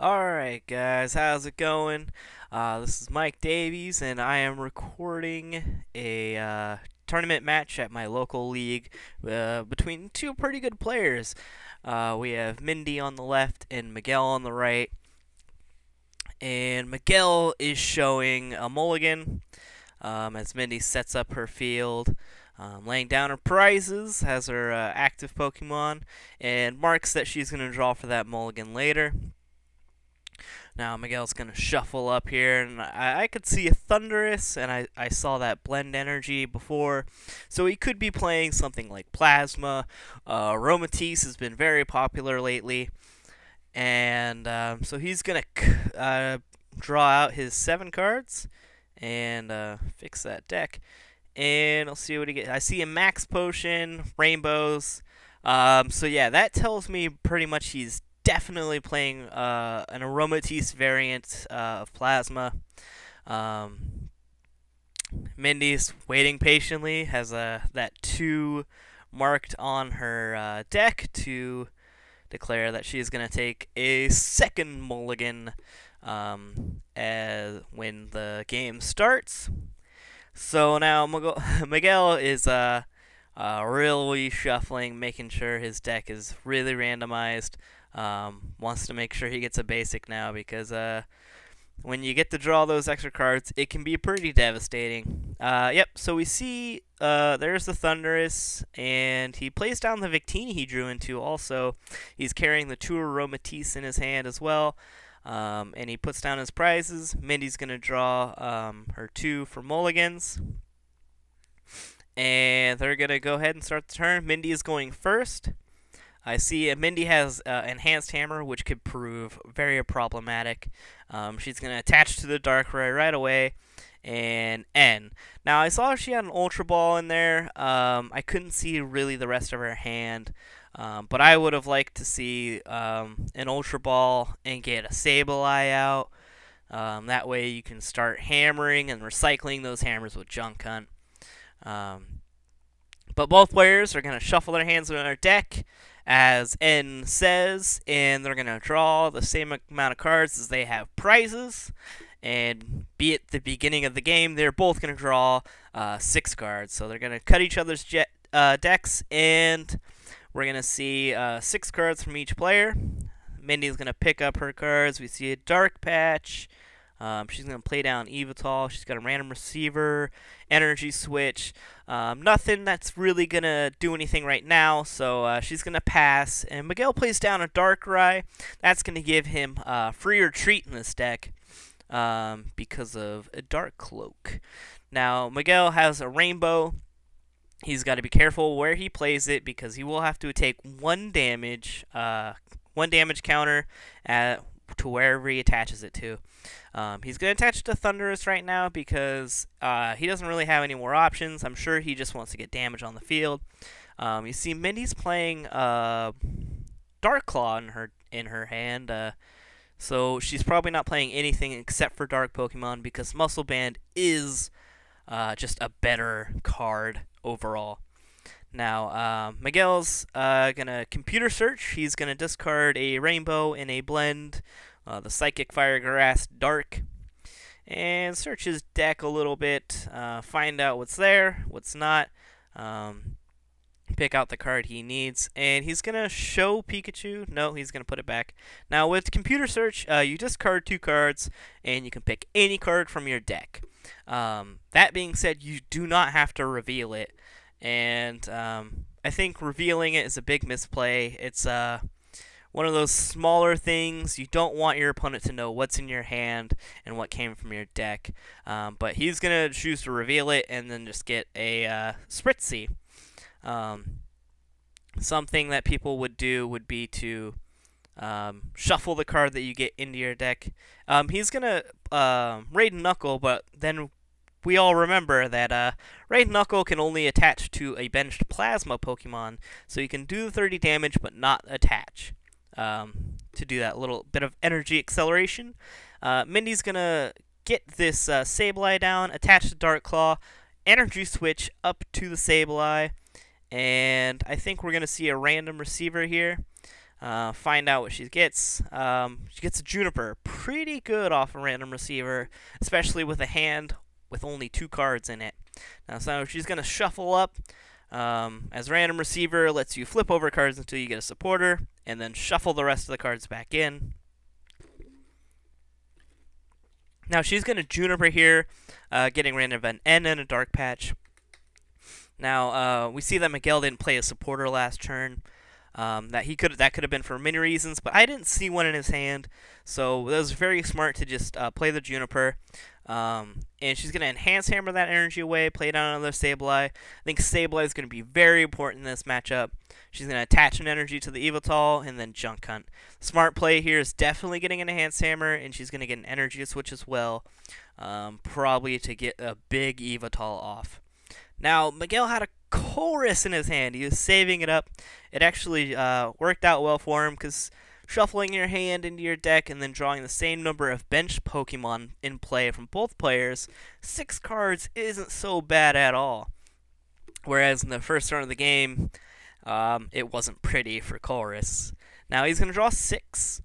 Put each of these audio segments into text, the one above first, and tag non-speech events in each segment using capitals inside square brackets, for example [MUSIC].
Alright guys, how's it going? Uh, this is Mike Davies and I am recording a uh, tournament match at my local league uh, between two pretty good players. Uh, we have Mindy on the left and Miguel on the right. And Miguel is showing a mulligan um, as Mindy sets up her field. Um, laying down her prizes, has her uh, active Pokemon, and marks that she's going to draw for that mulligan later. Now Miguel's going to shuffle up here, and I, I, could see a Thundurus, and I, I saw that Blend Energy before. So he could be playing something like Plasma. Uh, has been very popular lately. And um, so he's going to uh, draw out his seven cards and uh, fix that deck. And I'll see what he gets. I see a Max Potion, Rainbows. Um, so yeah, that tells me pretty much he's definitely playing uh, an Aromatisse variant uh, of Plasma. Um, Mindy's waiting patiently, has a that two marked on her uh, deck to declare that she's going to take a second mulligan um, as when the game starts. So now Miguel [LAUGHS] is uh, uh, really shuffling, making sure his deck is really randomized. Um, wants to make sure he gets a basic now because uh, when you get to draw those extra cards, it can be pretty devastating. Uh, yep, so we see uh, there's the Thundurus, and he plays down the Victini he drew into also. He's carrying the two Aromatisse in his hand as well. Um, and he puts down his prizes. Mindy's going to draw um, her two for mulligans. And they're going to go ahead and start the turn. Mindy is going first. I see Mindy has uh, Enhanced Hammer, which could prove very problematic. Um, she's going to attach to the Darkrai right away and N. Now, I saw she had an Ultra Ball in there. Um, I couldn't see really the rest of her hand. Um, but I would have liked to see um, an Ultra Ball and get a Sableye out. Um, that way you can start hammering and recycling those hammers with Junk Hunt. Um, but both players are going to shuffle their hands in their deck as N says, and they're going to draw the same amount of cards as they have prizes. And be at the beginning of the game, they're both going to draw uh, six cards. So they're going to cut each other's jet, uh, decks, and we're going to see uh, six cards from each player. Mindy's going to pick up her cards. We see a Dark Patch. Um, she's going to play down Yveltal. She's got a random receiver, energy switch. Um, nothing that's really going to do anything right now, so uh, she's going to pass. And Miguel plays down a Darkrai. That's going to give him uh, free retreat in this deck um, because of a Dark Cloak. Now, Miguel has a Rainbow. He's got to be careful where he plays it because he will have to take one damage, uh, one damage counter at to wherever he attaches it to. Um, he's going to attach it to Thundurus right now because uh, he doesn't really have any more options. I'm sure he just wants to get damage on the field. Um, you see, Mindy's playing uh, Dark Claw in her in her hand, uh, so she's probably not playing anything except for Dark Pokemon because Muscle Band is uh, just a better card overall. Now, uh, Miguel's uh, gonna computer search. He's gonna discard a rainbow and a blend, uh, the Psychic Fire Grass Dark, and search his deck a little bit, uh, find out what's there, what's not, um, pick out the card he needs, and he's gonna show Pikachu. No, he's gonna put it back. Now, with computer search, uh, you discard two cards, and you can pick any card from your deck. Um, that being said, you do not have to reveal it and um, I think revealing it is a big misplay. It's uh, one of those smaller things. You don't want your opponent to know what's in your hand and what came from your deck. Um, but he's going to choose to reveal it and then just get a uh, Spritzee. Um, something that people would do would be to um, shuffle the card that you get into your deck. Um, he's going to uh, Raiden Knuckle, but then we all remember that uh, Raiden Knuckle can only attach to a benched Plasma Pokemon, so you can do the 30 damage but not attach. Um, to do that little bit of energy acceleration. Uh, Mindy's gonna get this uh, Sableye down, attach the Dark Claw, energy switch up to the Sableye, and I think we're gonna see a random receiver here. uh, find out what she gets. Um, she gets a Juniper, pretty good off a random receiver, especially with a hand with only two cards in it. Now, so she's going to shuffle up. Um, as random receiver, lets you flip over cards until you get a supporter, and then shuffle the rest of the cards back in. Now she's going to Juniper here, uh, getting of an N and a Dark Patch. Now uh, we see that Miguel didn't play a supporter last turn. Um, that he could that could have been for many reasons, but I didn't see one in his hand, so that was very smart to just uh, play the Juniper. Um, and she's going to enhance hammer that energy away, play down another Sableye. I think Sableye is going to be very important in this matchup. She's going to attach an energy to the Yveltal and then Junk Hunt. Smart play here is definitely getting an enhanced hammer, and she's going to get an energy switch as well, um, probably to get a big Yveltal off. Now, Miguel had a Colress in his hand. He was saving it up. It actually uh, worked out well for him because shuffling your hand into your deck and then drawing the same number of bench Pokemon in play from both players, six cards isn't so bad at all. Whereas in the first turn of the game, um, it wasn't pretty for Colress. Now he's going to draw six.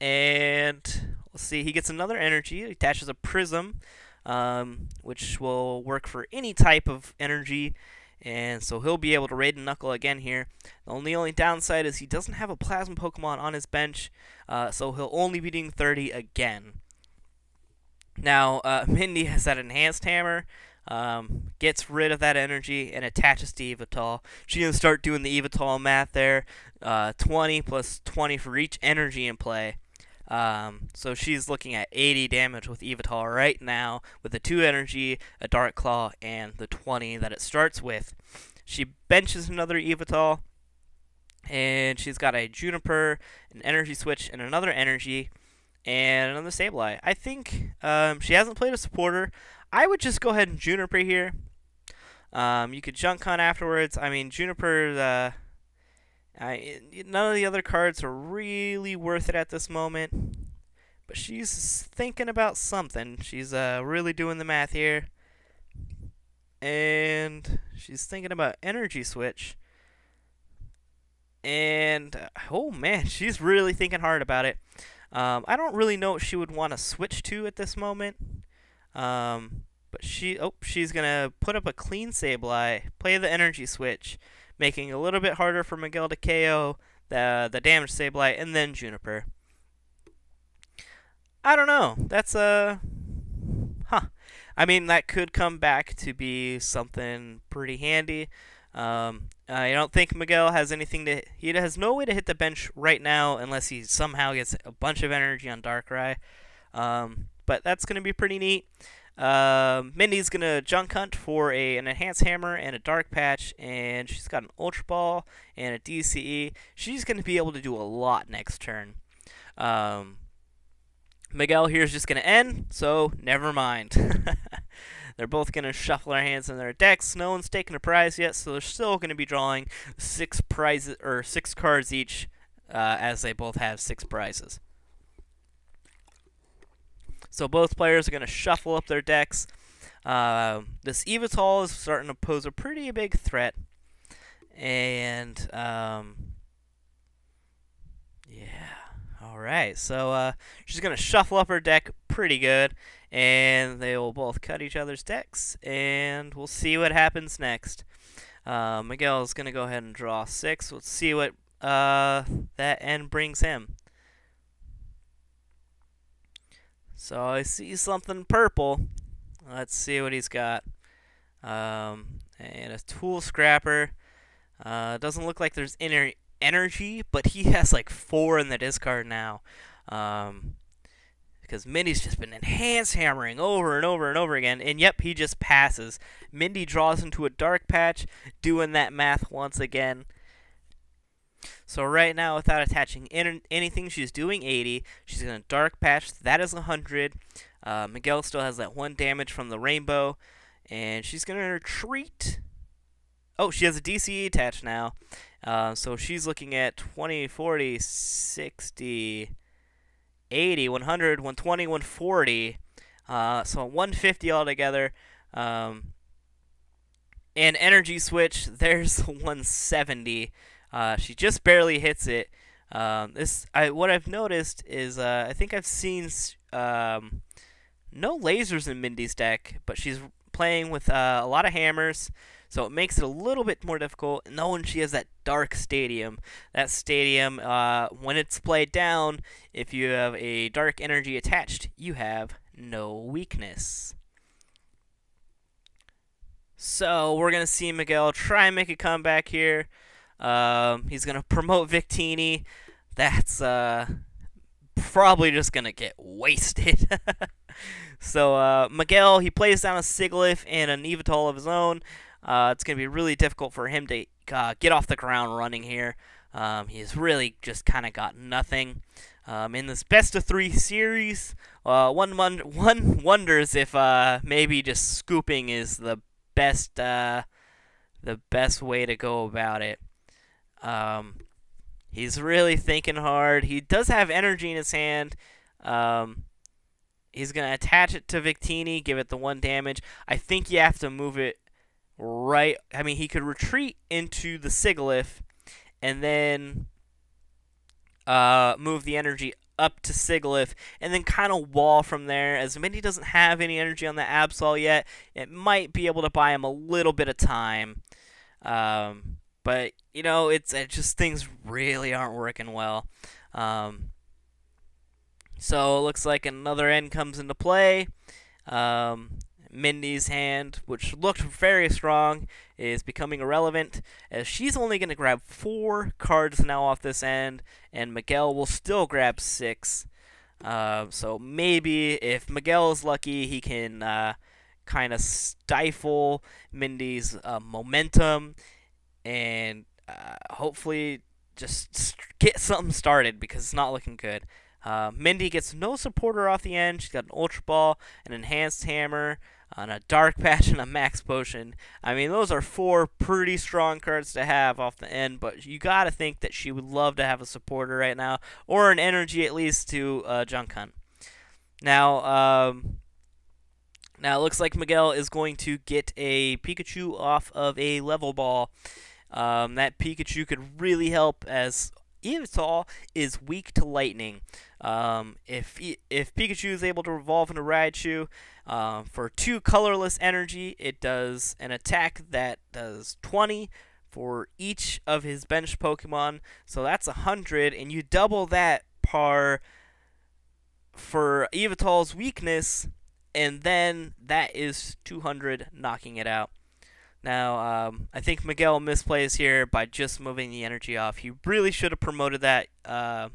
And let's see, he gets another energy. He attaches a Prism, um, which will work for any type of energy and so he'll be able to Raiden Knuckle again here. The only only downside is he doesn't have a plasma Pokemon on his bench, uh, so he'll only be doing 30 again. Now, uh, [LAUGHS] Mindy has that enhanced hammer, um, gets rid of that energy, and attaches to Yveltal. She's going to start doing the Yveltal math there. Uh, 20 plus 20 for each energy in play. Um, so she's looking at 80 damage with Yveltal right now with the 2 energy, a Dark Claw, and the 20 that it starts with. She benches another Yveltal, and she's got a Juniper, an Energy Switch, and another Energy, and another Sableye. I think um, she hasn't played a supporter. I would just go ahead and Juniper here. Um, you could Junk Hunt afterwards. I mean, Juniper... Uh, I, none of the other cards are really worth it at this moment. But she's thinking about something. She's uh, really doing the math here. And she's thinking about Energy Switch. And, uh, oh man, [LAUGHS] she's really thinking hard about it. Um, I don't really know what she would want to switch to at this moment. Um, but she, oh, she's going to put up a clean Sableye, play the Energy Switch, making it a little bit harder for Miguel to KO the, the damage Sableye, and then Juniper. I don't know. That's a... Huh. I mean, that could come back to be something pretty handy. Um, I don't think Miguel has anything to... He has no way to hit the bench right now unless he somehow gets a bunch of energy on Darkrai. Um, but that's going to be pretty neat. Um, Mindy's gonna junk hunt for a an enhanced hammer and a dark patch, and she's got an ultra ball and a DCE. She's gonna be able to do a lot next turn. Um, Miguel here is just gonna end, so never mind. [LAUGHS] they're both gonna shuffle their hands in their decks. No one's taken a prize yet, so they're still gonna be drawing six prizes or six cards each, uh, as they both have six prizes. So both players are going to shuffle up their decks. Uh, this Yveltal is starting to pose a pretty big threat. And, um, yeah. Alright, so uh, she's going to shuffle up her deck pretty good. And they will both cut each other's decks. And we'll see what happens next. Uh, Miguel is going to go ahead and draw six. Let's see what uh, that N brings him. So I see something purple. Let's see what he's got. Um, and a tool scrapper. Uh, doesn't look like there's any energy, but he [LAUGHS] has like four in the discard now. Um, because Mindy's just been enhanced hammering over and over and over again. And yep, he just passes. Mindy draws into a dark patch, doing that math once again. So right now, without attaching in anything, she's doing 80. She's going to Dark Patch. That is 100. Uh, Miguel still has that one damage from the Rainbow. And she's going to retreat. Oh, she has a DCE attached now. Uh, so she's looking at 20, 40, 60, 80, 100, 120, 140. Uh, so 150 altogether. Um, and energy switch, [LAUGHS] there's 170. Uh, she just barely hits it. Um, this I what I've noticed is uh, I think I've seen um, no lasers in Mindy's deck, but she's playing with uh, a lot of hammers, so it makes it a little bit more difficult. And knowing she has that dark stadium, that stadium, uh, when it's played down, if you have a dark energy attached, you have no weakness. So we're gonna see Miguel try and make a comeback here. Um, he's gonna promote Victini. That's uh, probably just gonna get wasted. [LAUGHS] so uh, Miguel he plays down a Sigilyph and an Yveltal of his own. Uh, it's gonna be really difficult for him to uh, get off the ground running here. Um, he's really just kind of got nothing. Um, in this best of three series, uh, one, one wonders if uh, maybe just scooping is the best the best way to go about it. Um, he's really thinking hard. He does have energy in his hand. Um, he's gonna attach it to Victini, give it the one damage. I think you have to move it right. I mean, he could retreat into the Sigilyph, and then uh, move the energy up to Sigilyph, and then kind of wall from there. As Mindy doesn't have any energy on the Absol yet, it might be able to buy him a little bit of time. Um, but, you know, it's it just things really aren't working well. Um, so it looks like another N comes into play. Um, Mindy's hand, which looked very strong, is becoming irrelevant as she's only going to grab four cards now off this N, and Miguel will still grab six. Uh, so maybe if Miguel is lucky, he can uh, kind of stifle Mindy's uh, momentum and uh, hopefully just get something started because it's not looking good. Uh, Mindy gets no supporter off the N. She's got an Ultra Ball, an Enhanced Hammer, on a Dark [LAUGHS] Patch, and a Max Potion. I mean, those are four pretty strong cards to have off the N, but you gotta think that she would love to have a supporter right now, or an energy at least to uh, Junk Hunt. Now, um, now it looks like Miguel is going to get a Pikachu off of a level ball. Um, that Pikachu could really help as Yveltal is weak to lightning. Um, if if Pikachu is able to evolve into Raichu, uh, for two colorless energy, it does an attack that does 20 for each of his bench Pokemon. So that's 100, and you double that par for Yveltal's weakness, and then that is 200, knocking it out. Now, um, I think Miguel misplays here by just moving the energy off. He really should have promoted that uh,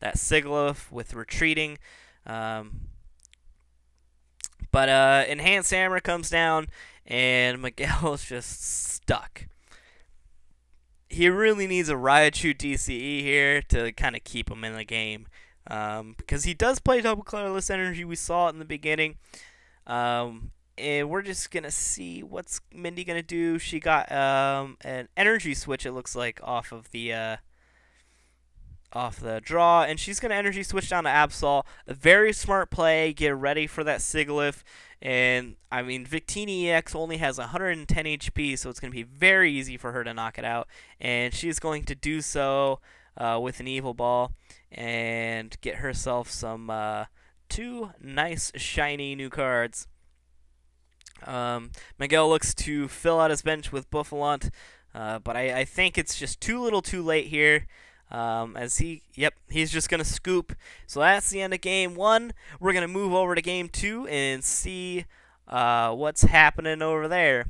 that Sigilyph with retreating. Um, but uh, Enhanced Hammer comes down, and [LAUGHS] Miguel's just stuck. He really needs a Raichu DCE here to kind of keep him in the game. Um, because he does play double colorless energy. We saw it in the beginning. Um, and we're just gonna see what's Mindy gonna do. She got um, an energy switch. It looks like off of the uh, off the draw, and she's gonna energy switch down to Absol. A very smart play. Get ready for that Sigilyph. And I mean, Victini EX only has 110 HP, so it's gonna be very easy for her to knock it out. And she's going to do so uh, with an Evil Ball and get herself some uh, two nice shiny new cards. Um, Miguel looks to fill out his bench with Bouffalant, uh, but I, I, think it's just too little too late here. Um, as he, yep, he's just going to scoop. So that's the end of game one. We're going to move over to game two and see uh, what's happening over there.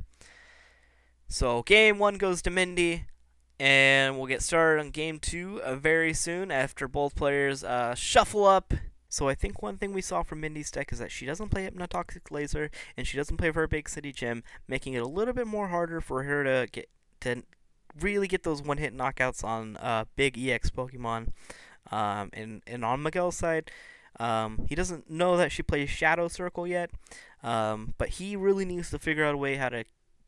So game one goes to Mindy, and we'll get started on game two uh, very soon after both players uh, shuffle up so I think one thing we saw from Mindy's deck is that she doesn't play Hypnotoxic Laser and she doesn't play a Big City Gym, making it a little bit more harder for her to get to really get those one-hit knockouts on uh, big EX Pokemon. Um, and and on Miguel's side, um, he doesn't know that she plays Shadow Circle yet, um, but he really needs to figure out a way how to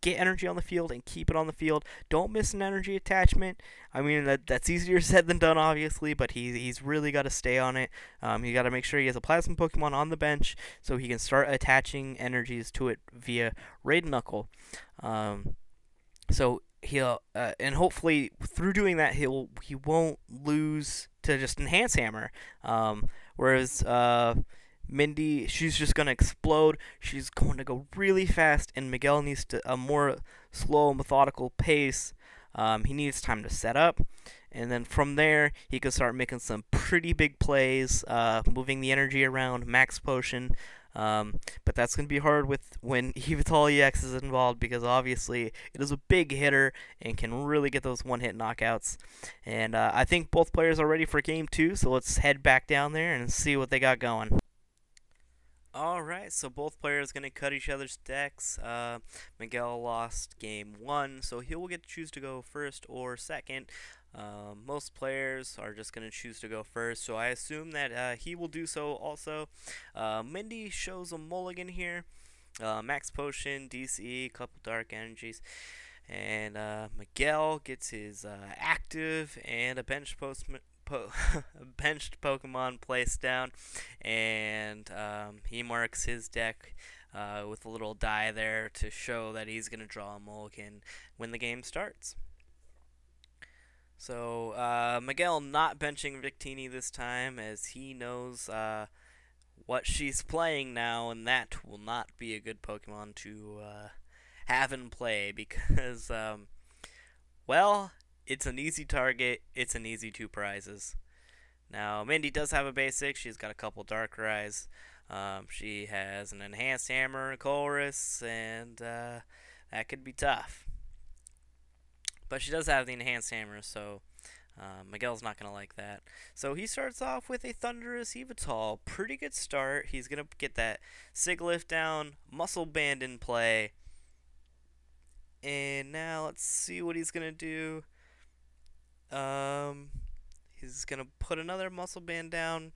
get energy on the field and keep it on the field. Don't miss an energy attachment. I mean, that that's easier [LAUGHS] said than done, obviously, but he, he's really got to stay on it. Um, you got to make sure he has a Plasma Pokemon on the bench so he can start attaching energies to it via Raiden Knuckle. Um, so he'll uh, and hopefully through doing that he'll he won't lose to just enhance hammer. Um, whereas uh, Mindy, she's just gonna explode. She's going to go really fast, and Miguel needs to a more slow, methodical pace. Um, he needs time to set up, and then from there he can start making some pretty big plays, uh, moving the energy around. Max potion. Um, but that's going to be hard with when Yveltal EX is involved because obviously it is a big hitter and can really get those one-hit knockouts. And uh, I think both players are ready for game two, so let's head back down there and see what they got going. Alright, so both players going to cut each other's decks. Uh, Miguel lost game one, so he will get to choose to go first or second. Uh, most players are just going to choose to go first, so I assume that uh, he will do so also. Uh, Mindy shows a mulligan here. Uh, max Potion, DCE, couple Dark Energies. And uh, Miguel gets his active and a bench post po [LAUGHS] benched Pokemon placed down, and um, he marks his deck uh, with a little die there to show that he's going to draw a mulligan when the game starts. So uh, Miguel not benching Victini this time as he knows uh, what she's playing now, and that will not be a good Pokemon to uh, have in play [LAUGHS] because, um, well, it's an easy target. It's an easy two prizes. Now, Mindy does have a basic. She's got a couple Darkrais. Um, she has an enhanced hammer, a Colress, and uh, that could be tough. But she does have the enhanced hammer, so uh, Miguel's not going to like that. So he starts off with a Thundurus Yveltal. Pretty good start. He's going to get that Sigilyph down, Muscle Band in play. And now let's see what he's going to do. Um, he's going to put another muscle band down.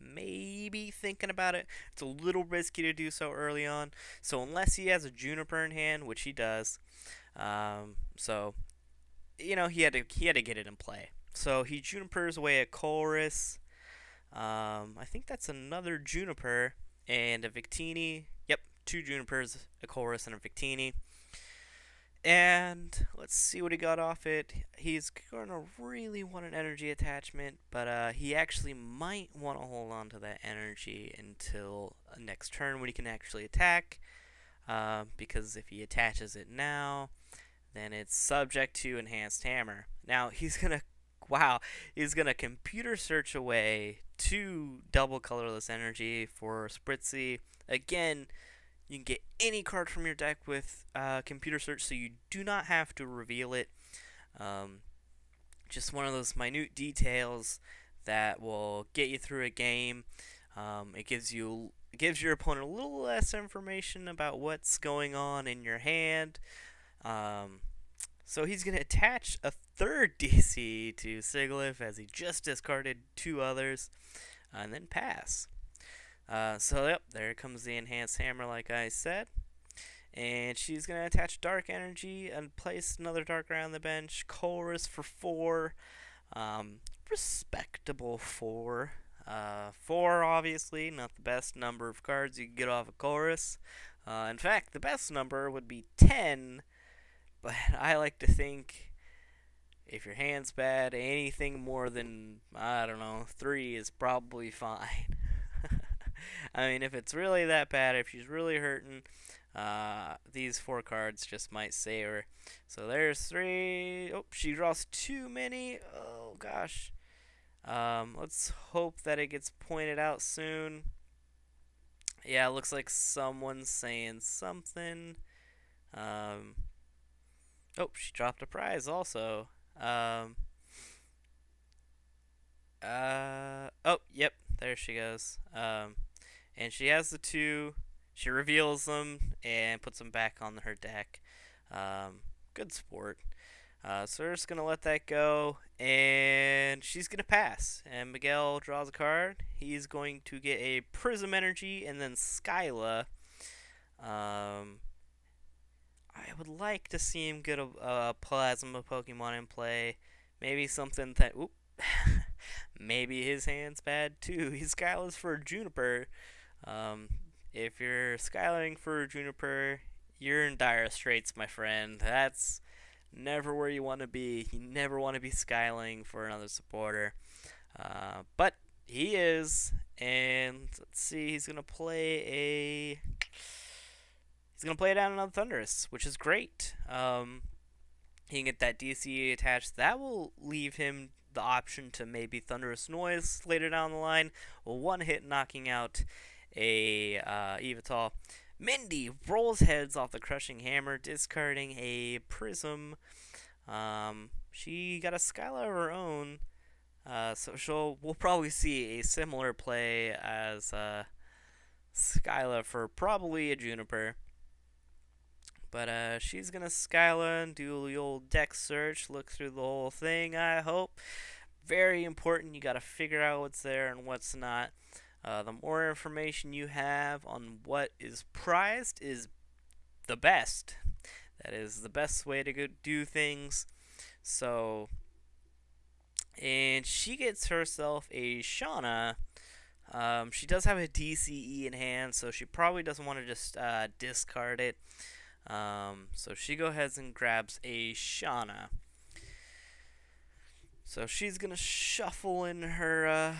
Maybe thinking about it. It's a little risky to do so early on. So unless he has a Juniper in hand, which he does, um, so you know he had to he had to get it in play. So he Junipers away a Colress. Um, I think that's another Juniper and a Victini. Yep, two Junipers, a Colress, and a Victini. And let's see what he got off it. He's going to really want an energy attachment, but uh, he actually might want to hold on to that energy until next turn when he can actually attack. Uh, because if he attaches it now, then it's subject to enhanced hammer. Now [LAUGHS] he's going to, wow, he's going to computer search away two double colorless energy for Spritzee. Again, you can get any card from your deck with uh, computer search, so you do not have to reveal it. Um, just one of those minute details that will get you through a game. Um, it gives you it gives your opponent a little less information about what's going on in your hand. Um, so he's going to attach a third [LAUGHS] DC to Sigilyph as he just discarded two others, and then pass. Uh, so, yep, there comes the enhanced hammer, like I said. And she's going to attach Dark Energy and place another Darkrai on the bench. Colress for 4. Um, respectable 4. Uh, 4, obviously, not the best number of cards you can get off a Colress. Uh, in fact, the best number would be 10, but [LAUGHS] I like to think if your hand's bad, anything more than, I don't know, 3 is probably fine. [LAUGHS] I mean, if it's really that bad, if she's really hurting, uh, these four cards just might save her. So there's three. Oh, she draws too many. Oh, gosh. Um, let's hope that it gets pointed out soon. Yeah, looks like someone's saying something. Um, oh, she dropped a prize also. Um, uh, oh, yep, there she goes. Um, and she has the two. She reveals them and puts them back on her deck. Um, good sport. Uh, so we're just going to let that go. And she's going to pass. And Miguel draws a card. He's going to get a Prism Energy and then Skyla. Um, I would like to see him get a, a Plasma Pokemon in play. Maybe something that. Oop, [LAUGHS] maybe his hand's bad too. [LAUGHS] He's Skyla's for Juniper. Um, if you're skylining for Juniper, you're in dire straits, my friend. That's never where you want to be. You never want to be skyling for another supporter. Uh, but he is, and let's see, he's gonna play a. He's gonna play down another Thundurus, which is great. Um, he can get that DCE attached. That will leave him the option to maybe Thunderous Noise later down the line. One hit knocking out a uh, Yveltal. Mindy rolls heads off the crushing hammer, discarding a prism. Um, she got a Skyla of her own, uh, so she'll we'll probably see a similar play as uh, Skyla for probably a Juniper. But uh, she's gonna Skyla and do the old deck search, look through the whole thing. I hope. Very important. You gotta figure out what's there and what's not. Uh, the more information you have on what is prized is the best. That is the best way to go do things. So, and she gets herself a Shauna. Um, she does have a DCE in hand, so she probably doesn't want to just uh, discard it. Um, so she goes ahead and grabs a Shauna. So she's gonna shuffle in her uh,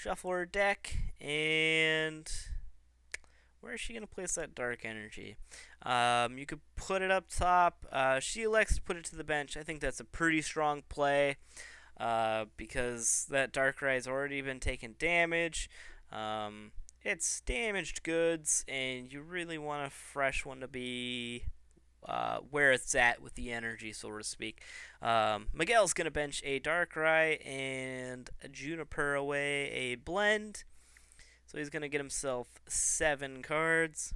shuffle her deck, and where is she going to place that dark energy? Um, you could put it up top. Uh, she elects to put it to the bench. I think that's a pretty strong play uh, because that Darkrai has already been taking damage. Um, it's damaged goods, and you really want a fresh one to be uh, where it's at with the energy, so to speak. Um, Miguel's going to bench a Darkrai and a Juniper away, a blend. So he's going to get himself seven cards.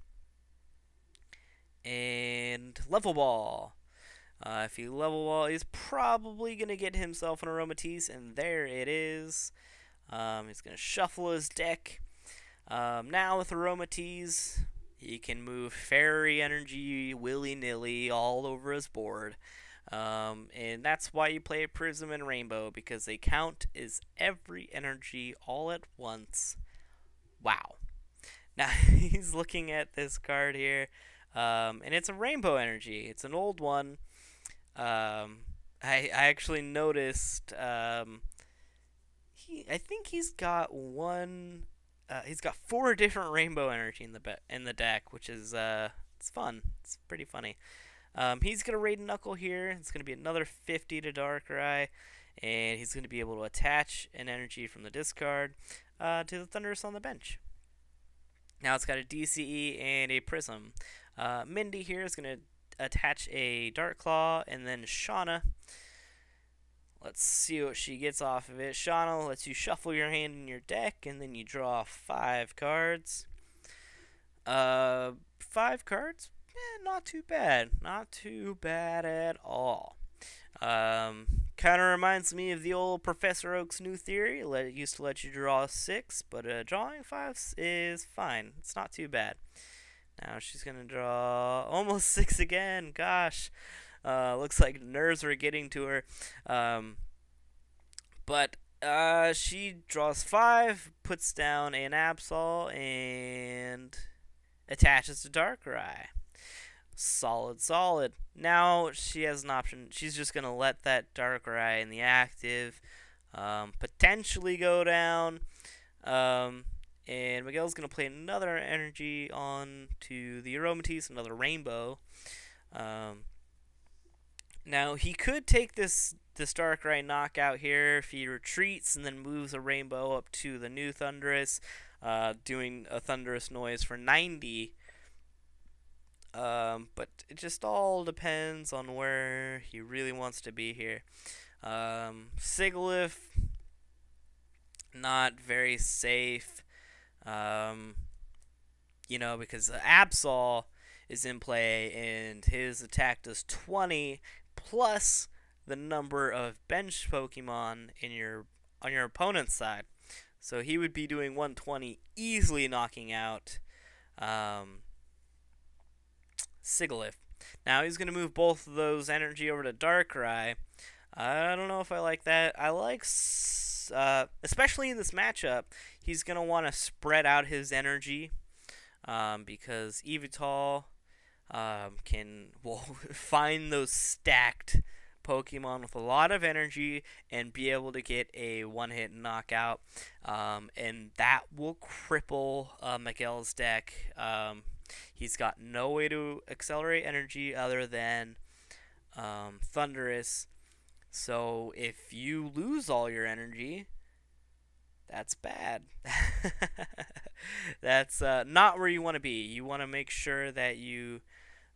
And Level Ball. Uh, if he level ball, he's probably going to get himself an Aromatisse, and there it is. Um, he's going to shuffle his deck. Um, now with Aromatisse, he can move fairy energy willy nilly all over his board. Um, and that's why you play Prism and Rainbow, because they count as every energy all at once. Wow. [LAUGHS] Now he's looking at this card here, um, and it's a Rainbow energy. It's an old one. Um, I, I actually noticed. Um, he, I think he's got one uh, he's got four different rainbow energy in the be- in the deck, which is uh, it's fun. It's pretty funny. Um, he's gonna Raiden Knuckle here. It's gonna be another 50 to Darkrai, and he's gonna be able to attach an energy from the discard uh, to the Thundurus on the bench. Now it's got a DCE and a Prism. Uh, Mindy here is gonna attach a Dark Claw and then Shauna. Let's see what she gets off of it. Shauna lets you shuffle your hand in your deck, and then you draw five cards. Uh, five cards? Eh, not too bad. Not too bad at all. Um, kind of reminds me of the old Professor Oak's new theory. Let, it used to let you draw six, but uh, drawing five is fine. It's not too bad. Now she's going to draw almost [LAUGHS] six again. Gosh. Uh, looks like nerves were getting to her. Um, but uh, she draws five, puts down an Absol, and attaches to Darkrai. Solid, solid. Now she has an option. She's just going to let that Darkrai in the active um, potentially go down. Um, and Miguel's going to play another energy on to the Aromatisse, another Rainbow. Um, now he could take this this Darkrai knockout here if he retreats and then moves a Rainbow up to the new Thundurus, uh, doing a thunderous noise for 90. Um, but it just all depends on where he really wants to be here. Um, not very safe. Um, you know, because Absol is in play and his attack does 20 plus the number of bench Pokemon in your on your opponent's side. So he would be doing 120, easily knocking out um, Sigilyph. Now he's going to move both of those energy over to Darkrai. I don't know if I like that. I like, uh, especially in this matchup, he's going to want to spread out his energy um, because Yveltal um, can [LAUGHS] will find those stacked Pokemon with a lot of energy and be able to get a one-hit knockout, um, and that will cripple uh, Miguel's deck. Um, he's got no way to accelerate energy other than um, Thundurus. So if you lose all your energy, that's bad. [LAUGHS] that's uh, not where you want to be. You want to make sure that you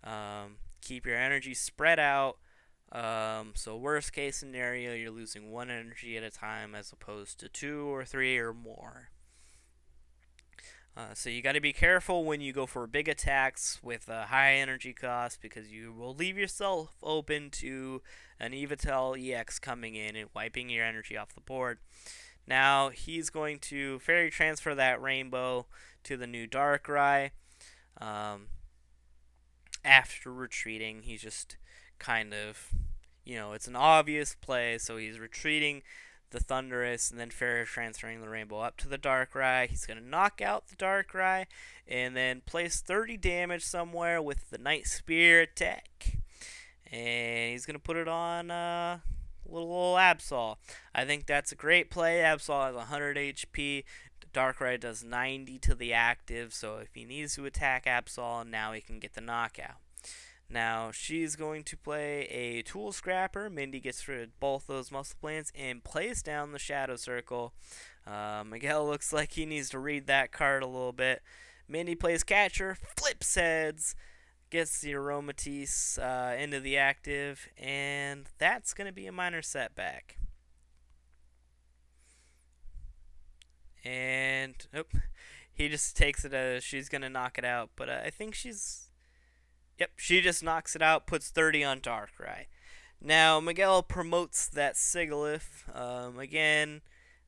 um, keep your energy spread out. Um, so worst case scenario, you're losing one energy at a time as opposed to two or three or more. Uh, so you got to be careful when you go for big attacks with a high energy cost because you will leave yourself open to an Yveltal EX coming in and wiping your energy off the board. Now he's going to fairy transfer that rainbow to the new Darkrai. Um, after retreating, he's just kind of, you know, it's an obvious play, so he's retreating the Thundurus, and then fairy transferring the rainbow up to the Darkrai. He's going to knock out the Darkrai and then place 30 damage somewhere with the Night Spear attack. And he's going to put it on uh, little old Absol. I think that's a great play. Absol has 100 HP. Darkrai does 90 to the active, so if he needs to attack Absol, now he can get the knockout. Now, she's going to play a Tool Scrapper. Mindy gets rid of both those muscle bands and plays down the Shadow Circle. Uh, Miguel looks like he needs to read that card a little bit. Mindy plays Catcher, flips heads, gets the Aromatisse uh, into the active, and that's going to be a minor setback. And, oh, [LAUGHS] he just takes it as she's to knock it out, but uh, I think she's, yep, she just knocks it out, puts 30 on Darkrai. Now, Miguel promotes that Sigilyph. Um, again,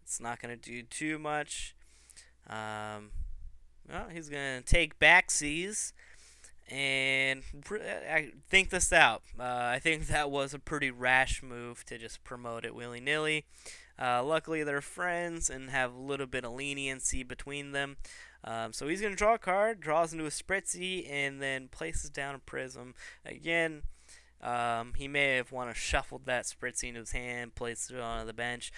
it's not to do too much. Um, well, he's to take backsies and I think this out. Uh, I think [LAUGHS] that was a pretty rash move to just promote it willy nilly. Uh, luckily, they're friends and have a little bit of leniency between them. Um, so he's going to draw a card, draws into a Spritzee, and then places down a Prism. Again, um, he may have want to shuffled that Spritzee into his hand, placed it on the bench,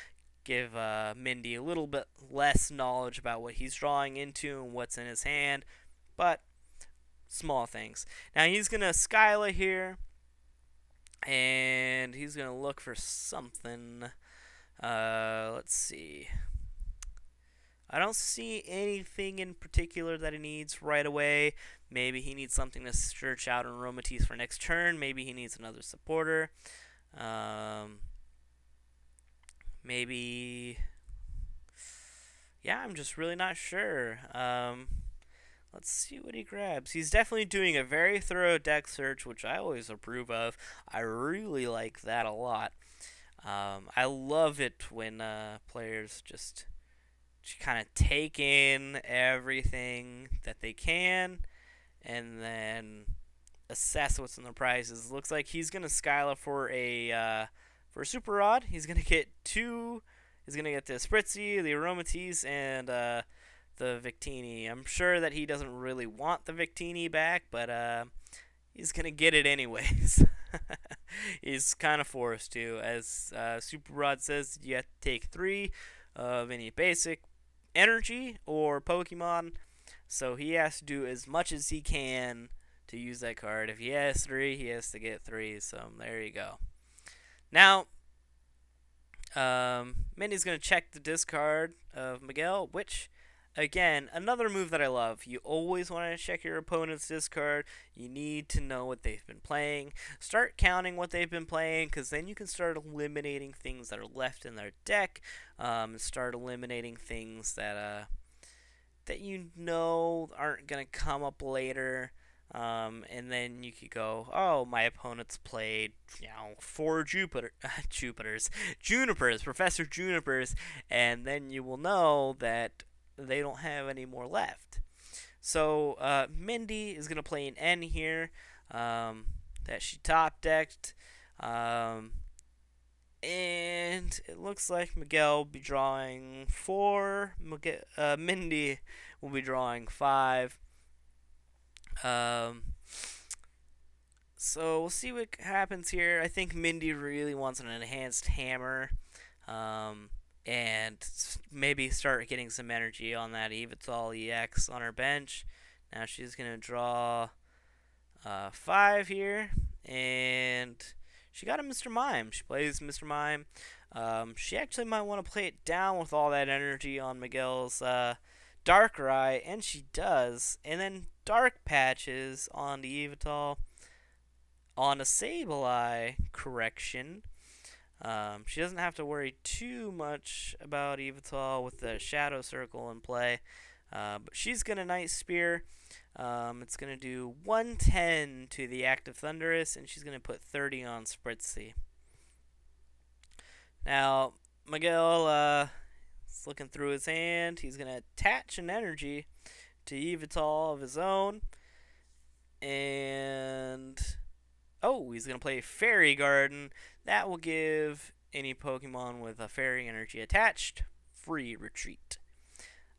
give uh, Mindy a little bit less knowledge about what he's drawing into and what's in his hand. But small things. Now he's going to Skyla here. And he's going to look for something. Uh, let's see. I don't see anything in particular that he needs right away. Maybe he needs something to search out in Aromatisse for next turn. Maybe he needs another supporter. Um, maybe... Yeah, I'm just really not sure. Um, Let's see what he grabs. He's definitely doing a very thorough deck search, which I always approve of. I really like that a lot. Um, I love it when uh, players just, just kind of take in everything that they can and then assess what's in the prizes. Looks like he's gonna Skyla for a uh, for a super rod. He's gonna get two. He's gonna get the Spritzee, the Aromatisse, and uh, the Victini. I'm sure that he doesn't really want the Victini back, but uh, he's going to get it anyways. [LAUGHS] [LAUGHS] he's kind of forced to. As uh, Super Rod says, you have to take three of any basic energy or Pokemon. So he has to do as much as he can to use that card. If he has three, he has to get three. So there you go. Now, um, Mindy's going to check the discard of Miguel, which Again, another move that I love. You always want to check your opponent's discard. You need to know what they've been playing. Start counting what they've been playing because then you can start eliminating things that are left in their deck. Um, start eliminating things that uh, that you know aren't going to come up later. Um, and then you could go, oh, my opponent's played, you know, four Jupiter, [LAUGHS] Jupiters, Junipers, Professor Junipers, and then you will know that they don't have any more left. So uh, Mindy is going to play an N here um, that she top decked. Um, and it looks like Miguel will be drawing four. Miguel, uh, Mindy will be drawing five. Um, So we'll see what happens here. I think Mindy really wants an enhanced hammer. Um, and maybe start getting some energy on that Yveltal EX on her bench. Now she's going to draw uh, five here, and she got a Mr. Mime. She plays Mr. Mime. Um, she actually might want to play it down with all that energy on Miguel's uh, Darkrai, and she does. And then Dark Patches on the Yveltal on a Sableye correction. Um, she doesn't have to worry too much about Yveltal with the Shadow Circle in play. Uh, but she's going to Night Spear. Um, it's going to do 110 to the active Thundurus, and she's going to put 30 on Spritzee. Now, Miguel uh, is looking through his hand. He's going to attach an energy to Yveltal of his own. And. Oh, he's going to play Fairy Garden. That will give any Pokemon with a Fairy Energy attached free retreat.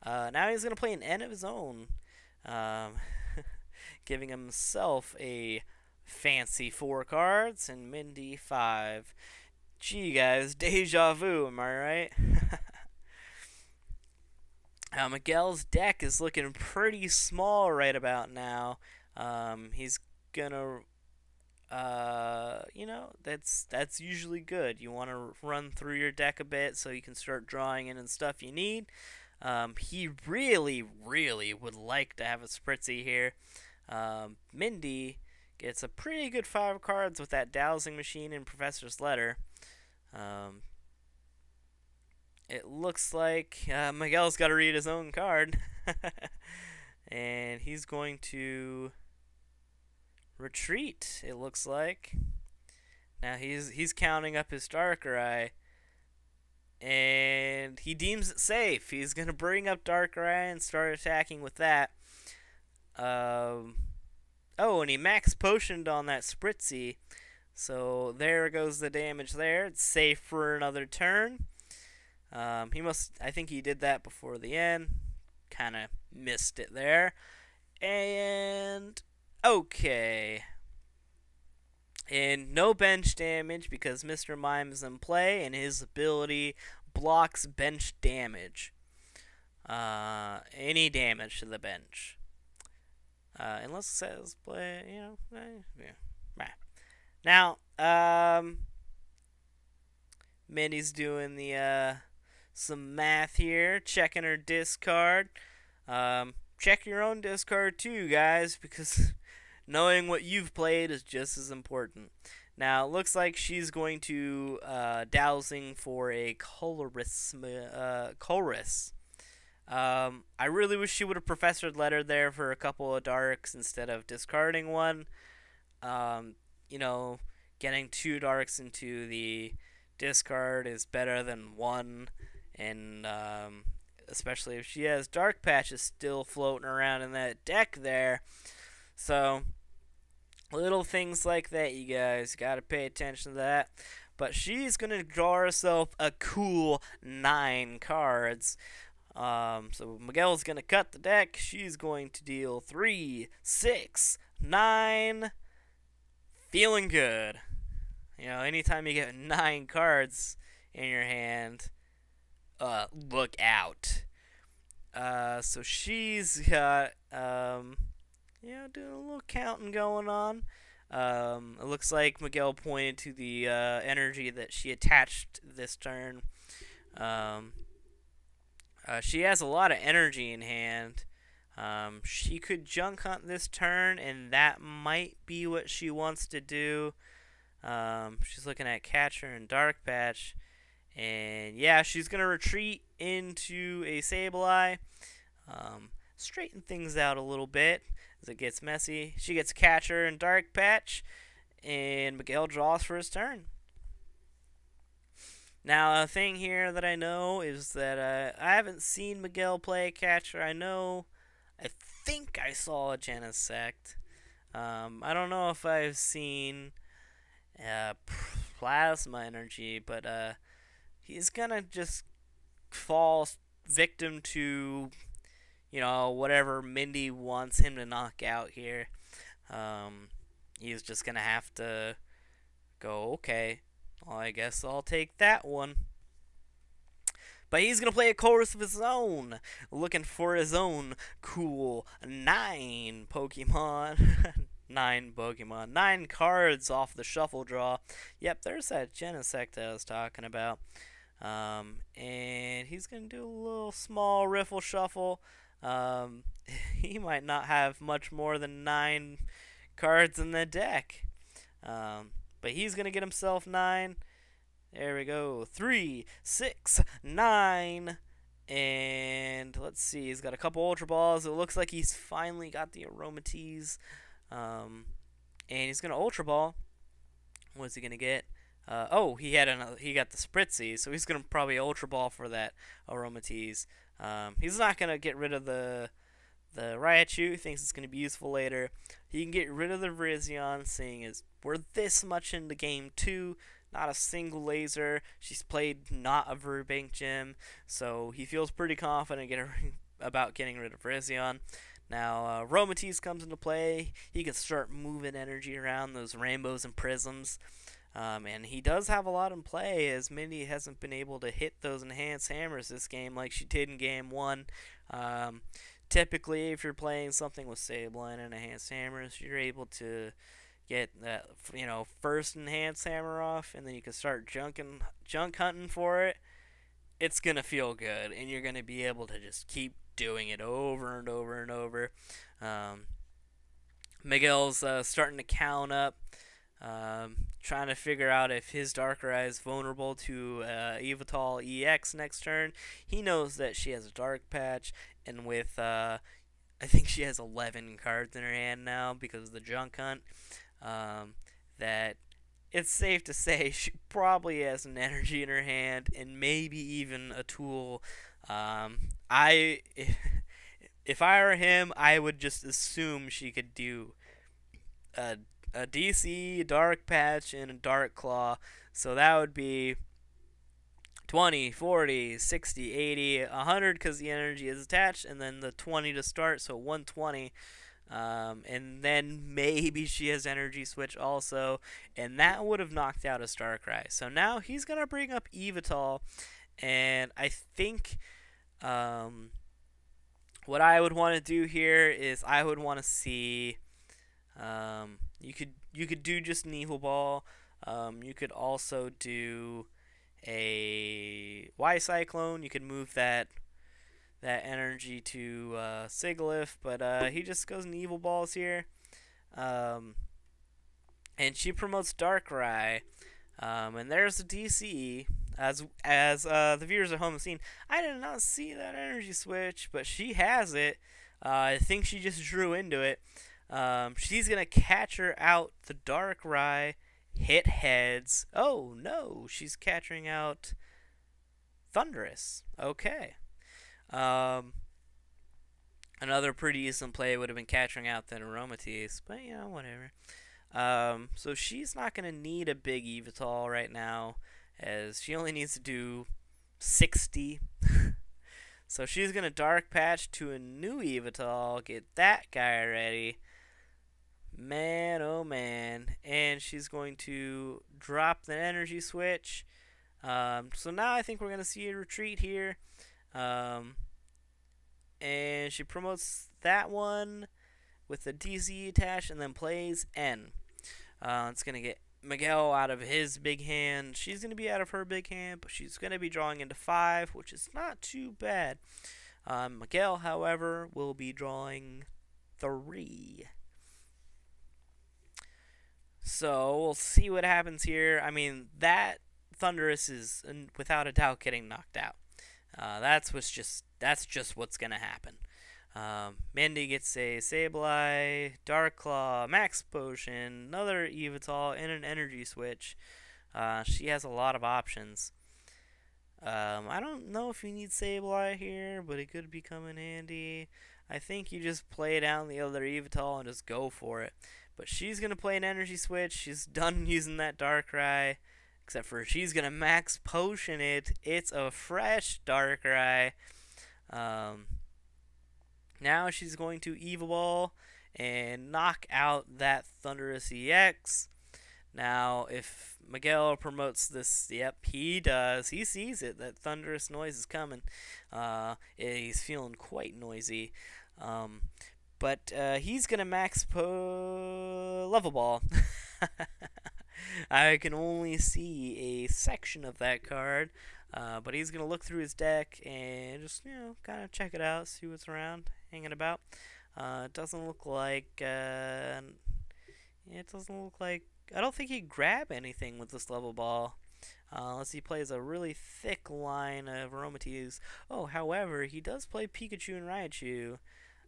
Uh, now he's going to play an N of his own, um, [LAUGHS] giving himself a fancy four cards and Mindy five. Gee, guys, [LAUGHS] deja vu, am I right? [LAUGHS] uh, Miguel's deck is looking pretty small right about now. Um, he's gonna uh, you know, that's that's usually good. You want to run through your deck a bit so you can start drawing in and stuff you need. Um, he really, really would like to have a Spritzee here. Um, Mindy gets a pretty good five cards with that dowsing machine and Professor's Letter. Um, it looks like uh, Miguel's got to read his own card. [LAUGHS] and he's going to retreat, it looks like. Now he's he's counting up his Darkrai. And he deems it safe. He's gonna bring up Darkrai and start attacking with that. Um Oh, and he max potioned on that Spritzee. So there goes the damage there. It's safe for another turn. Um, he must I think he did that before the end. Kinda missed it there. And Okay. And no bench damage because Mr. Mime is in play and his ability blocks bench damage. Uh, any damage to the bench. Uh, unless it says play, you know, eh, yeah. Now, um, Mindy's doing the, uh, some math here, checking her discard. Um, check your own discard too, guys, because knowing what you've played is just as important. Now, it looks like she's going to uh, dowsing for a Colress. Uh, Colress. Um, I really wish she would have professored letter there for a couple of darks instead of discarding one. Um, you know, getting two darks into the discard is better than one, and um, especially if she has dark patches still floating around in that deck there. So, little things like that, you guys got to pay attention to that. But she's going to draw herself a cool nine cards. Um, so Miguel's going to cut the deck. She's going to deal three, six, nine. Feeling good. You know, anytime you get nine cards in your hand, uh, look out. Uh, so she's got um, yeah, doing a little counting going on. Um, it looks like Miguel pointed to the uh, energy that she attached this turn. Um, uh, she has a lot of energy in hand. Um, she could junk hunt this turn, and that might be what she wants to do. Um, she's looking at Catcher and Dark Patch. And yeah, she's going to retreat into a Sableye. Um, straighten things out a little bit as it gets messy. She gets Catcher and Dark Patch, and Miguel draws for his turn. Now, a thing here that I know is that uh, I haven't seen Miguel play Catcher. I know, I think I saw a Genesect. Um, I don't know if I've seen uh, Plasma Energy, but uh, he's gonna just fall victim to you know, whatever Mindy wants him to knock out here. Um, he's just gonna have to go. Okay, well, I guess I'll take that one. But he's gonna play a Colress of his own, looking for his own cool nine Pokemon. [LAUGHS] nine Pokemon. Nine cards off the shuffle draw. Yep, there's that Genesect I was talking about. Um, and he's going to do a little small riffle shuffle. Um, [LAUGHS] he might not have much more than nine cards in the deck. Um, but he's going to get himself nine. There we go. Three, six, nine. And let's see, he's got a couple Ultra Balls. It looks like he's finally got the Aromatisse. Um, and he's going to Ultra Ball. What's he going to get? Uh, oh, he had another, he got the Spritzee, so he's gonna probably Ultra Ball for that Aromatisse. Um, he's not gonna get rid of the the Raichu. Thinks it's gonna be useful later. He can get rid of the Virizion, seeing as we're this much into the game two. Not a single laser. She's played not a Virbank gym, so he feels pretty confident get [LAUGHS] about getting rid of Virizion. Now, uh, Aromatisse comes into play. He can start moving energy around those rainbows and prisms. Um, and he does have a lot in play, as Mindy hasn't been able to hit those enhanced hammers this game like she did in game one. Um, typically, if you're playing something with Sableye and enhanced hammers, you're able to get that you know first enhanced hammer off, and then you can start junking, junk hunting for it. It's gonna feel good, and you're gonna be able to just keep doing it over and over and over. Um, Miguel's uh, starting to count up. Um, trying to figure out if his Darkrai is vulnerable to uh, EX next turn. He knows that she has a Dark Patch, and with uh, I think she has 11 cards in her hand now because of the Junk Hunt. Um, that it's safe to say [LAUGHS] she probably has an energy in her hand and maybe even a tool. Um, I [LAUGHS] if I were him, I would just assume she could do a a DC, Dark Patch, and a Dark Claw. So that would be 20, 40, 60, 80, 100 because the energy is attached, and then the 20 to start, so 120. Um, and then [LAUGHS] maybe she has energy switch also, and that would have knocked out a Darkrai. So now he's gonna bring up Yveltal, and I think um, what I would want to do here is I would want to see um, you could you could do just an evil ball. Um, you could also do a Y cyclone. You could move that that energy to uh, but uh, he just goes in evil balls here. Um, and she promotes Darkrai. Um, and there's the DCE. As as uh, the viewers at home have seen, I did not see that energy switch, but she has it. Uh, I think she just drew into it. Um, she's gonna catch her out the Darkrai, hit heads. Oh no, she's catching out Thundurus. Okay. Um, another pretty decent play would have been catching out the Aromatisse, but you know, whatever. Um, so she's not gonna need a big Yveltal right now, as she only needs to do 60. [LAUGHS] so she's gonna Dark Patch to a new Yveltal, get that guy ready. Man, oh man. And she's going to drop the energy switch. Um, so now I think we're going to see a retreat here. Um, and she promotes that one with the DC attached and then plays N. Uh, it's going to get Miguel out of his big hand. She's going to be out of her big hand, but she's going to be drawing into five, which is not too bad. Um, Miguel, however, will be drawing three. So we'll see what happens here. I mean, that Thundurus is without a doubt getting knocked out. Uh, that's what's just that's just what's gonna happen. Um, Mindy gets a Sableye, Dark Claw, Max Potion, another Yveltal, and an Energy Switch. Uh, she has a lot of options. Um, I don't know if you need Sableye here, but it could become in handy. I think you just play down the other Yveltal and just go for it. But she's going to play an energy switch. She's done [LAUGHS] using that Darkrai. Except for she's going to max potion it. It's a fresh Darkrai. Um, now she's going to Evil Ball. and knock out that Thundurus EX. Now, if Miguel promotes this, yep, he does. He sees it. That thunderous noise is coming. Uh, he's feeling quite noisy. Um, but uh, he's gonna max po- level ball. [LAUGHS] I can only see a section of that card, uh, but he's gonna look through his deck and just you know kind of check it out, see what's around, hanging about. Uh, it doesn't look like uh, it doesn't look like I don't think he'd grab anything with this level ball. Uh, unless he plays a really thick line of Aromatisse. Oh, however, he does play Pikachu and Raichu.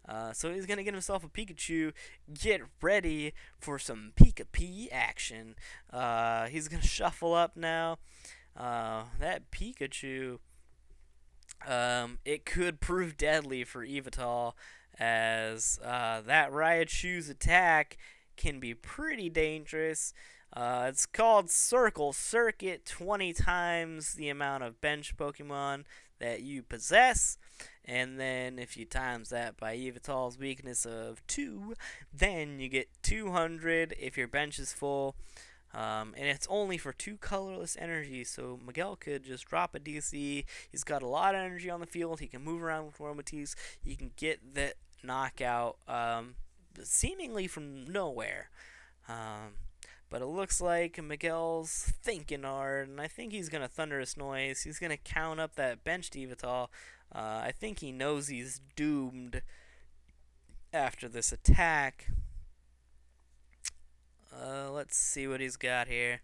Uh, so he's going to get himself a Pikachu. Get ready for some Pika P action. Uh, he's going [LAUGHS] to shuffle up now. Uh, that Pikachu, um, it could prove deadly for Yveltal, as uh, that Raichu's attack can be pretty dangerous. Uh, it's called Circle Circuit 20 times the amount of bench Pokemon that you possess. And then if you times that by Yveltal's weakness of 2, then you get 200 if your bench is full. Um, and it's only for two colorless energies, so Miguel could just drop a DC. He's got a lot of energy on the field. He can move around with Aromatisse. He can get that knockout um, seemingly from nowhere. Um, but it looks like Miguel's thinking hard, and I think he's going to Thunderous Noise. He's going to count up that bench Yveltal. Uh, I think he knows he's doomed after this attack. Uh, let's see what he's got here.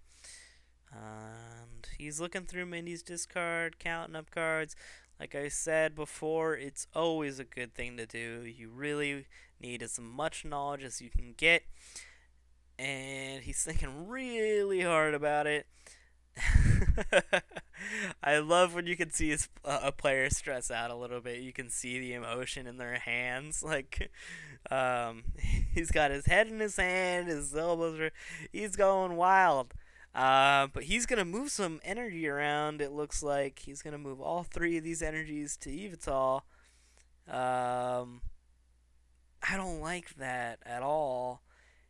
And he's looking through Mindy's discard, counting up cards. Like I said before, it's always a good thing to do. You really need as much knowledge as you can get. And he's thinking really hard about it. [LAUGHS] [LAUGHS] I love when you can see a player stress out a little bit. You can see the emotion in their hands. [LAUGHS] Like, um, [LAUGHS] he's got his head in his hand, his elbows are. He's going wild. Uh, but he's going to move some energy around, it looks like. He's going to move all three of these energies to Yveltal. Um, I don't like that at all.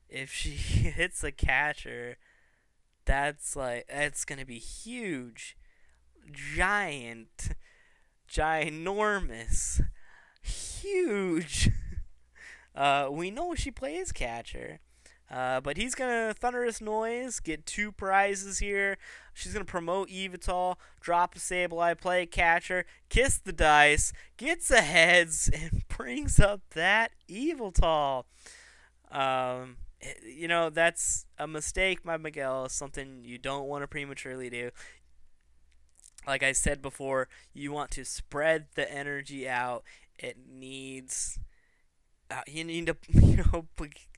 If she hits a catcher, that's like, that's going to be huge. Giant. Ginormous. Huge. [LAUGHS] Uh, we know she plays catcher. Uh, but he's gonna thunderous Noise, get two prizes here. She's gonna promote Yveltal, drop a Sableye, play catcher, kiss the dice, gets the heads, [LAUGHS] and brings up that Yveltal. Um, you know that's a mistake by Miguel. Something you don't want to prematurely do. Like I said before, you want to spread the energy out. It needs uh, you need to [LAUGHS] you know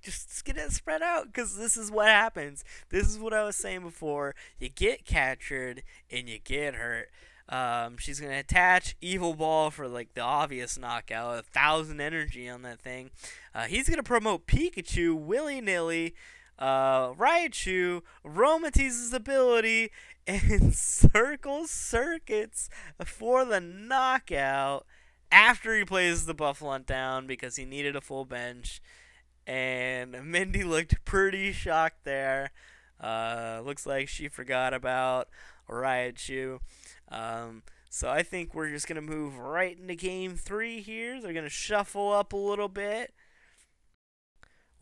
just get it spread out because this is what happens. This is what i was saying before. You get captured and you get hurt. Um, she's gonna attach evil ball for like the obvious knockout a thousand energy on that thing. Uh, he's gonna promote pikachu willy-nilly uh, Raichu, Aromatisse's ability, and [LAUGHS] circle circuits for the knockout after he plays the Bouffalant down because he needed a full bench. And [LAUGHS] Mindy looked pretty shocked there. Uh, looks like she forgot about Raichu. Um, so I think we're just going to move right into game three here. They're going to shuffle up a little bit.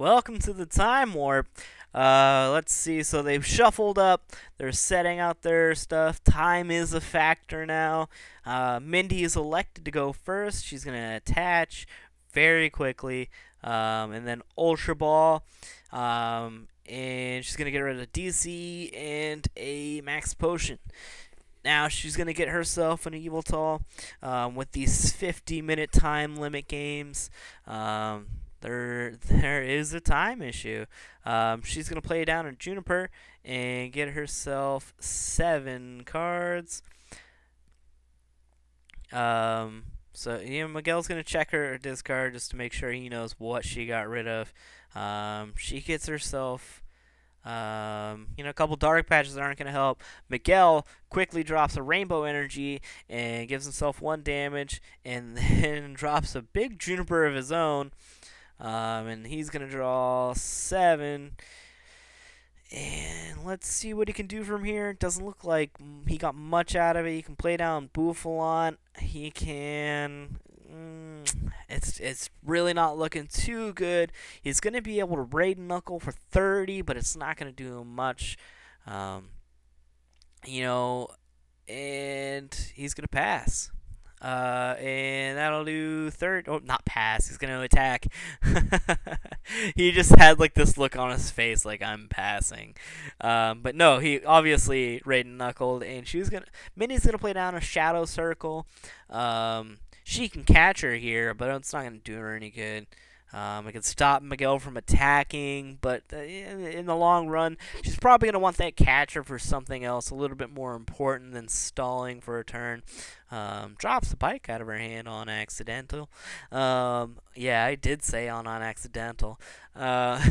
Welcome to the Time Warp. Uh, let's see. So they've shuffled up. They're setting out their stuff. Time is a factor now. Uh, Mindy is elected to go first. She's going to attach very quickly. Um, and then Ultra Ball. Um, and she's going to get rid of DC and a Max Potion. Now she's going to get herself an Yveltal um, with these 50 minute time limit games. Um, there [LAUGHS] there is a time issue. Um, she's gonna play down a Juniper and get herself seven cards. Um, so you know Miguel's gonna check her discard just to make sure he knows what she got rid of. Um, she gets herself. Um, you know, a couple dark patches that aren't going to help. Miguel quickly drops a rainbow energy and gives himself one damage, and [LAUGHS] then drops a big juniper of his own. Um, and he's going to draw seven. And let's see what he can do from here. Doesn't look like he got much out of it. He can play down Bouffalant. He can. Mm, it's it's really not looking too good. He's going to be able to raid Knuckle for 30, but it's not going to do him much. Um, you know, and he's going to pass. Uh, and that'll do third. Oh, not pass. He's gonna attack. [LAUGHS] he just had like this look on his face, like I'm passing. Um, but no, he obviously Raiden knuckled, and she's gonna. Minnie's gonna play down a shadow circle. Um, she can catch her here, but it's not gonna do her any good. Um, it can stop Miguel from attacking, but uh, in the long run, she's probably going to want that catcher for something else a little bit more important than stalling for a turn. Um, drops the bike out of her hand on accidental. Um, yeah, I did say on on accidental. Uh,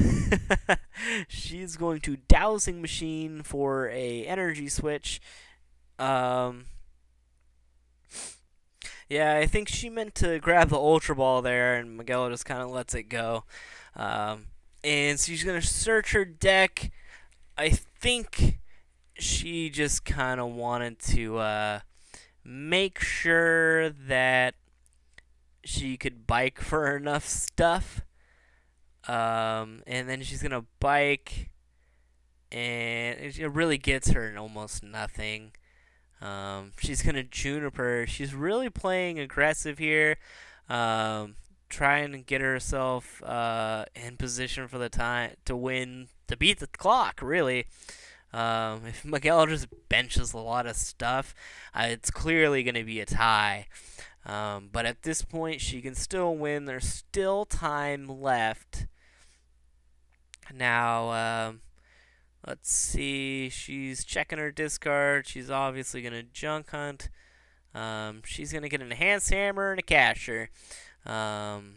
[LAUGHS] she's going to dowsing machine for a energy switch. Um, yeah, I think she meant to grab the Ultra Ball there, and Miguel just kind of lets it go. Um, and she's going to search her deck. I think she just kind of wanted to uh, make sure that she could bike [LAUGHS] for enough stuff. Um, and then she's going to bike, and it really gets her in almost nothing. Um, she's gonna Juniper. She's really playing aggressive here, um, trying to get herself uh, in position for the time to win, to beat the clock. Really, um, if [LAUGHS] Miguel just benches a lot of stuff, uh, it's clearly gonna be a tie. Um, but at this point, she can still win. There's still time left. Now. Um, Let's see. She's checking her discard. She's obviously going to junk hunt. Um, she's going to get an enhanced hammer and a catcher. Um,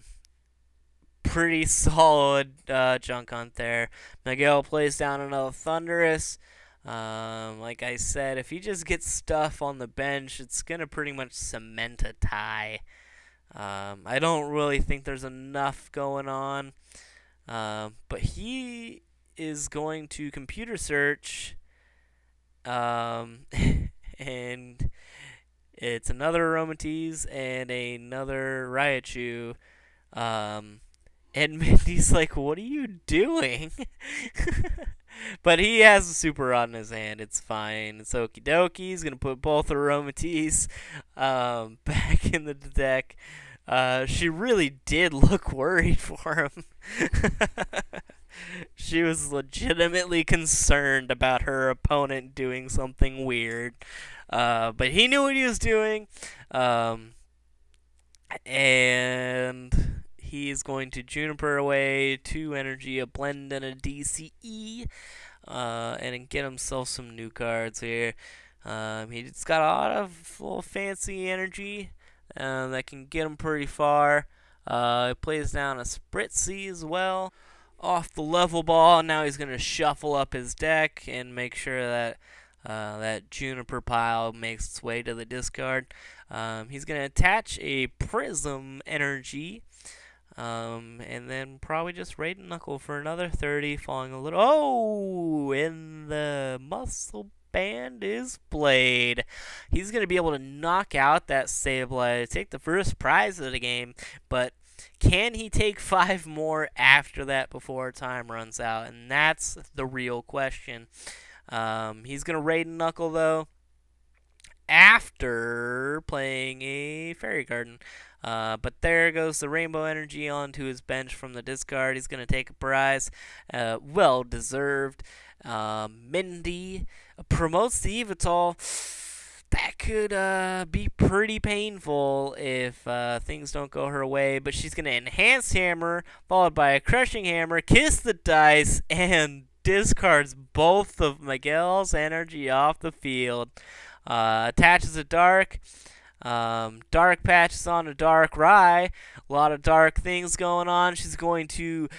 pretty [LAUGHS] solid uh, junk hunt there. Miguel plays down another Thundurus. Um, like I said, if he just gets stuff on the bench, it's going to pretty much cement a tie. Um, I don't really think there's enough going on. Um, but he is going to computer search, um, [LAUGHS] and it's another Aromatisse and another Raichu. Um, and [LAUGHS] Mindy's like, "What are you doing?" [LAUGHS] but he has a super rod in his hand. It's fine. It's okie dokie. He's gonna put both Aromatisse um, back in the deck. Uh, she really did look worried for him she was legitimately concerned about her opponent doing something weird. Uh, but he knew what he was doing. Um, and he's going to Juniper away, two energy, a blend, and a DCE. Uh, and get himself some new cards here. Um, he's got a lot of little fancy energy um, that can get him pretty far. Uh, he plays down a Spritzee as well off the level ball. Now he's going to shuffle up his deck and make sure that uh, that Juniper pile makes its way to the discard. Um, he's going to attach a Prism Energy. Um, and then probably just Raiden Knuckle for another 30, falling a little. Oh! And the muscle band is played. He's going to be able to knock out that Sableye, take the first prize of the game, but can he take five more after that before time runs out? And that's the real question. Um, he's going to raid Knuckle, though, after playing a Fairy Garden. Uh, but there goes the Rainbow Energy onto his bench from the discard. He's going to take a prize. Uh, well deserved. Um, Mindy promotes the Yveltal that could uh, be pretty painful if uh, things don't go her way. But she's going to enhance hammer, followed by a crushing hammer, kiss the dice, [LAUGHS] and discards both of Miguel's energy off the field. Uh, attaches a dark. Um, dark patches on a Darkrai. A lot of dark things going on. She's going to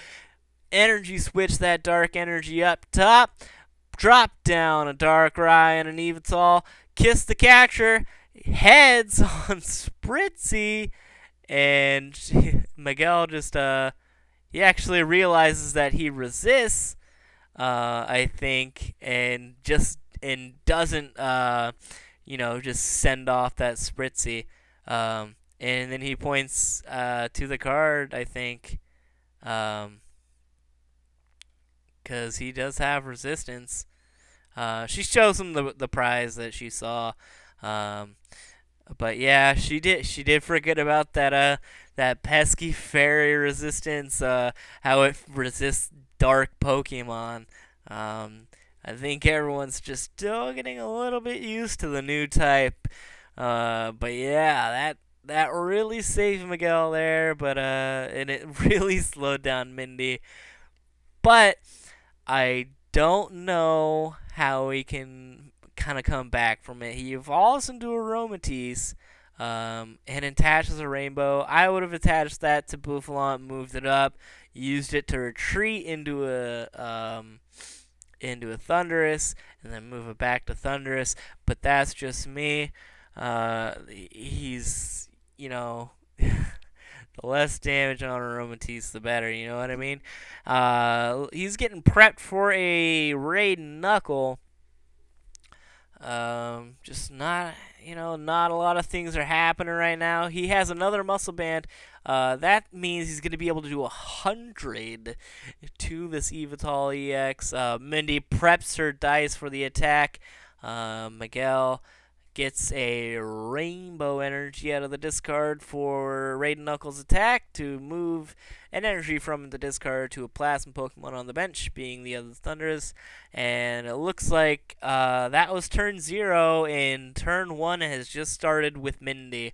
energy switch that dark energy up top. Drop down a Darkrai and an Yveltal Kiss the Catcher heads [LAUGHS] on Spritzee, and [LAUGHS] Miguel just uh he actually realizes that he resists. Uh, I think, and just and doesn't, uh, you know, just send off that Spritzee. Um, and then he points uh, to the card. I think, because um, he does have resistance. Uh, she shows him the the prize that she saw. Um, but yeah, she did she did forget about that uh that pesky fairy resistance, uh how it resists dark Pokemon. Um I think everyone's just still getting a little bit used to the new type. Uh but yeah, that that really saved Miguel there, but uh and it [LAUGHS] really slowed down Mindy. But I don't know how he can kind of come back from it. He evolves into Aromatisse um, and attaches a rainbow. I would have attached that to Bouffalant, moved it up, used it to retreat into a um, into a Thundurus, and then move it back to Thundurus. But that's just me. Uh, he's you know. [LAUGHS] the less damage on Aromatisse, the better. You know what I mean? Uh, he's getting prepped for a raid knuckle. Um, just not, you know, not a lot of things are happening right now. He has another muscle band. Uh, that means he's going to be able to do a hundred to this Yveltal EX. Uh, Mindy preps her dice for the attack. Uh, Miguel gets a rainbow energy out of the discard for Raiden Knuckles' attack to move an energy from the discard to a plasma Pokemon on the bench, being the other Thundurus. And it looks like uh, that was turn zero, and turn one has just started with Mindy.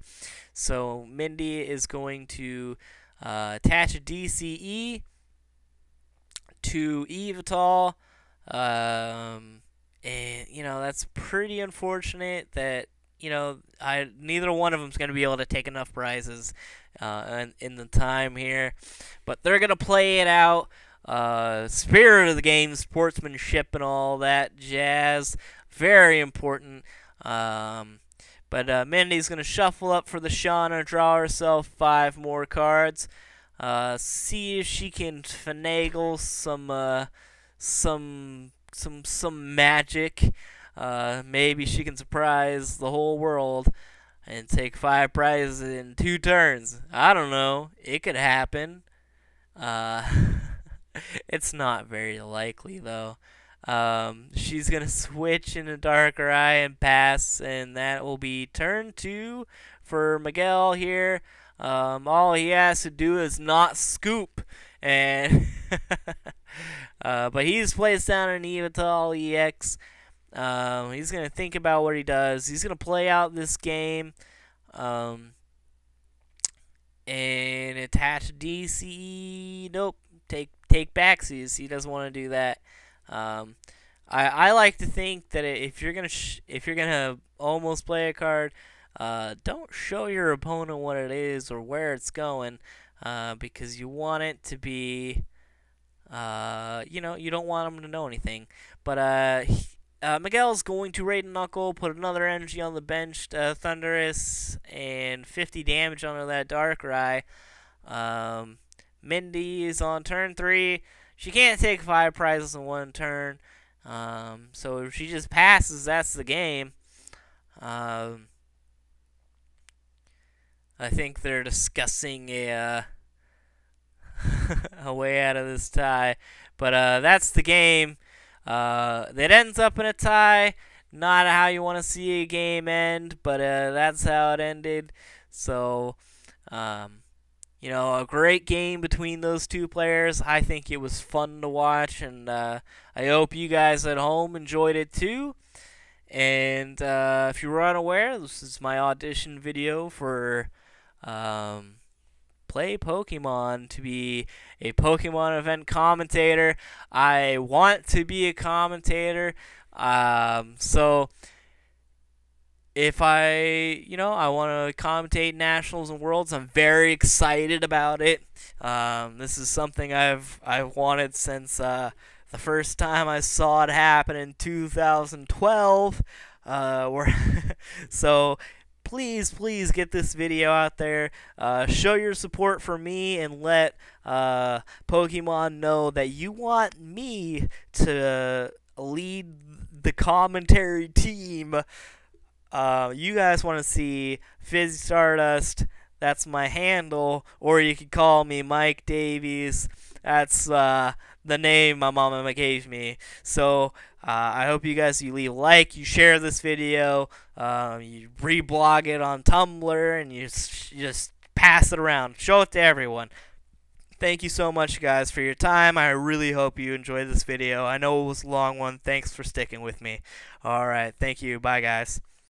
So Mindy is going to uh, attach a DCE to Yveltal. Um, and you know that's pretty unfortunate that you know I neither one of them's going to be able to take enough prizes uh, in, in the time here, but they're going to play it out. Uh, spirit of the game, sportsmanship, and all that jazz, very important. Um, but uh, Mindy's going to shuffle up for the Shauna, draw herself five more cards. Uh, see if she can finagle some uh, some some some magic. Uh, maybe she can surprise the whole world and take five prizes in two turns. I don't know. It could happen. Uh, [LAUGHS] it's not very likely though. Um, she's gonna switch into Darkrai and pass, and that will be turn two for Miguel here. Um, all he has to do is not scoop, and [LAUGHS] [LAUGHS] uh, but he's placed down an Yveltal EX. Um, he's going to think about what he does. He's going to play out this game um, and attach DC. Nope. Take take backsies. He doesn't want to do that. Um, I I like to think that if you're gonna if you're gonna almost play a card, uh, don't show your opponent what it is or where it's going, uh, because you want it to be uh, you know, you don't want him to know anything. But uh, he, uh, Miguel's going to Raid Knuckle, put another energy on the bench, uh, Thundurus, and 50 damage onto that Darkrai. Um, Mindy is on turn 3. She can't take 5 prizes in one turn. Um, so if she just passes, that's the game. Um, I think they're discussing a... [LAUGHS] A way out of this tie. But uh, that's the game. Uh, it ends up in a tie. Not how you want to see a game end, but uh, that's how it ended. So, um, you know, a great game between those two players. I think it was fun to watch, and uh, I hope you guys at home enjoyed it too. And uh, if you were unaware, this is my audition video for um, play Pokemon to be a Pokemon event commentator. I want to be a commentator. Um, so if I, you know, I want to commentate nationals and worlds, I'm very excited about it. Um, this is something I've I've wanted since uh, the first time I saw it happen in 2012. Uh, [LAUGHS] so please, please get this video out there. Uh, show your support for me and let uh, Pokemon know that you want me to lead the commentary [LAUGHS] team. Uh, you guys want to see Fizzy Stardust. That's my handle. Or you could call me Mike Davies. That's uh, the name my mama gave me. So uh, I hope you guys you leave a like, you share this video, uh, you reblog it on Tumblr, and you you just pass it around. Show it to everyone. Thank you so much, guys, for your time. I really hope you enjoyed this video. I know it was a long one. Thanks for sticking with me. All right. Thank you. Bye, guys.